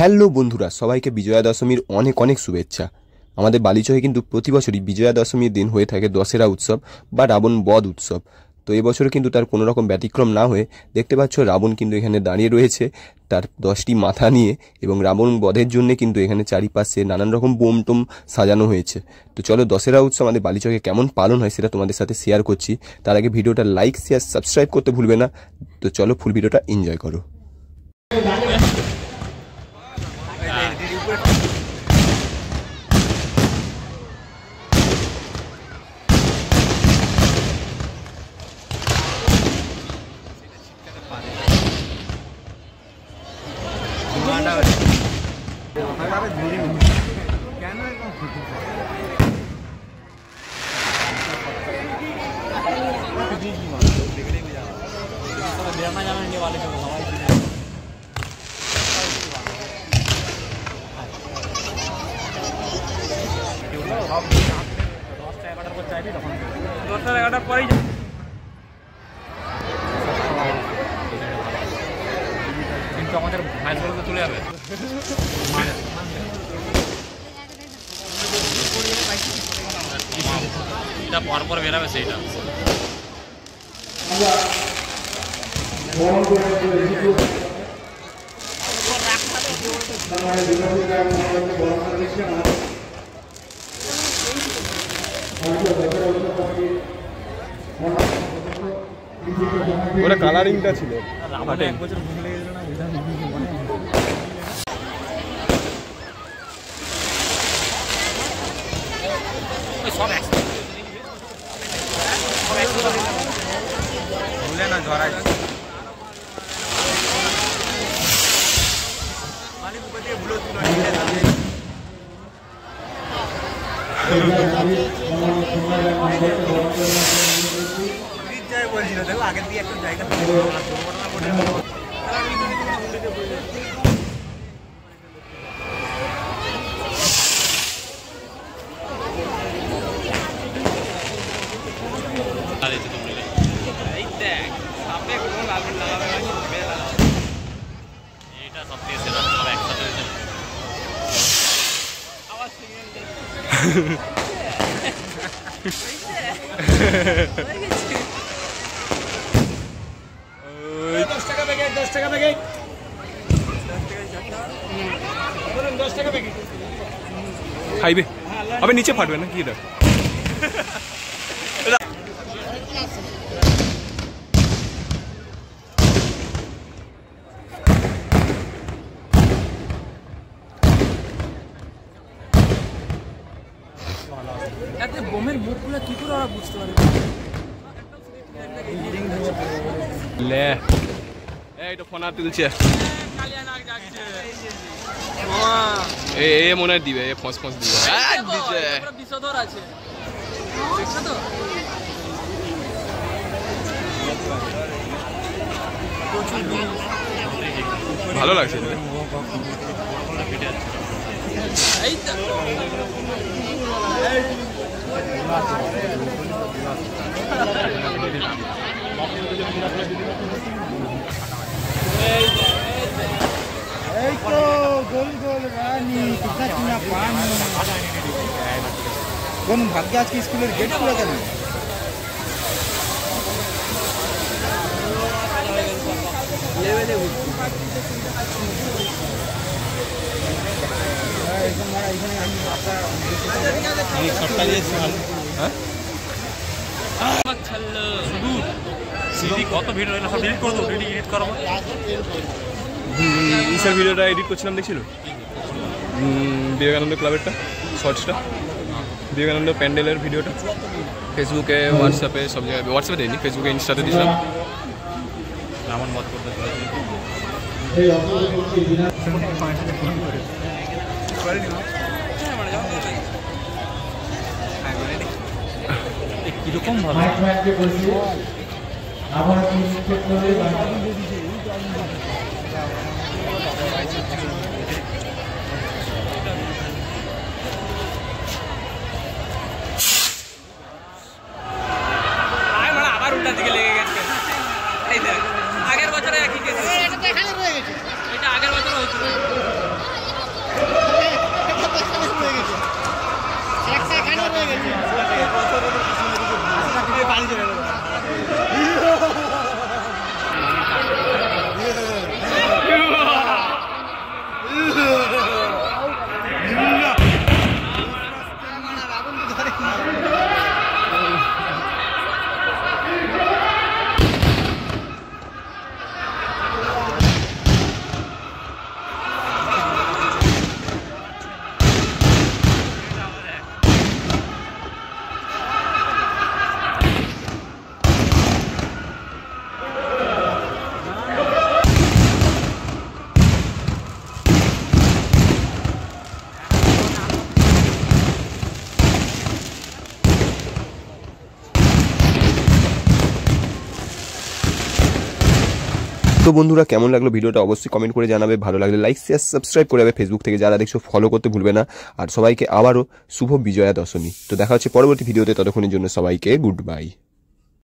Hello বন্ধুরা, সবাইকে বিজয়া দশমীর অনেক অনেক শুভেচ্ছা। আমাদের বালিচয়ে কিন্তু প্রতি বছরই বিজয়া দশমীর দিন হয়ে থাকে দশেরা উৎসব বা রাবণ বধ উৎসব। তো এবছর কিন্তু তার কোনো রকম ব্যতিক্রম না হয়ে দেখতে পাচ্ছ রাবণ কিন্তু এখানে দাঁড়িয়ে রয়েছে তার দশটি মাথা নিয়ে এবং রাবণ বধের জন্য কিন্তু এখানে চারিপাশে নানান রকম বোম টোম সাজানো হয়েছে। তো চলো দশেরা উৎসব আমাদের বালিচকে কেমন পালন হয় সেটা তোমাদের সাথে শেয়ার করছি। তার আগে ভিডিওটা লাইক শেয়ার সাবস্ক্রাইব করতে ভুলবে না। তো চলো ফুল ভিডিওটা এনজয় করো। দশটা এগারোটার পরেই কিন্তু আমাদের ভাইসগুলো তো চলে যাবে এটা পর পর বেরাবে সেইটা। ওটা কালারিংটা ছিল। এক বছর সব একসাথে ভুলে না ঝরাই বলছিল দেখো আগের দিয়ে একটা জায়গা এইটা সব থেকে সেরা সব একসাথে হয়েছে দশ টাকা প্যাকেট দশ টাকা প্যাকেট দশ টাকা প্যাকেট খাইবে। আবে নিচে ফাটবে না কি এটা? এত বোমের মুখগুলো কি করে ওরা বুঝতে পারে? লে। এই তো ফোন আর তুলছে। এ এ মনে দিবে এ ফস ফস দিবে। আহ, দিছে। বিষধর আছে। দেখছ তো? ভালো লাগছে। এই তো গোল গোল রানী কিনা পানি। কোন ভাগ্যে আজকে স্কুলের গেট খুলে কেন সিডি কত ভিডিও সব ডিলিট করে দেবো এডিট করব ইসার ভিডিওটা এডিট করছিলাম দেখছিল? বিবেকানন্দ ক্লাবেরটা শর্টসটা। বিবেকানন্দ প্যান্ডেলের ভিডিওটা। ফেসবুকে হোয়াটসঅ্যাপে সব জায়গায়। হোয়াটসঅ্যাপে দেয়নি ফেসবুকে ইনস্টাতে দিয়েছিলাম রামন বধ করতে কীরকম ভাবে আবার তো বন্ধুরা, কেমন লাগল ভিডিওটা অবশ্যই কমেন্ট করে জানাবে। ভালো লাগলে লাইক শেয়ার সাবস্ক্রাইব করে যাবে ফেসবুক থেকে। যারা দেখছ ফলো করতে ভুলবে না। আর সবাইকে আবারও শুভ বিজয়া দশমী তো দেখা হচ্ছে পরবর্তী ভিডিওতে। ততক্ষণের জন্য সবাইকে গুড বাই